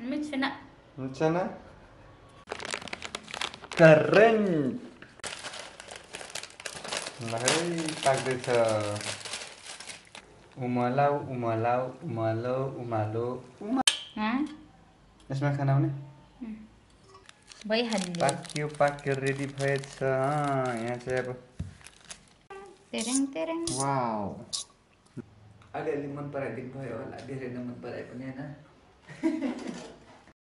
Micena. Micena. Current लगाइ पाक्दैछ उमलाउ उमलाउ उमालो उमालो उमा यसमा खाना आउने भइहाल्यो पाक्यो पाक्यो रेडी भएछ यहाँ चाहिँ अब तेरेङ तेरेङ वाउ अलिअलि मन पराइदिनु भयो होला धेरै नै मन पराए पनि होइन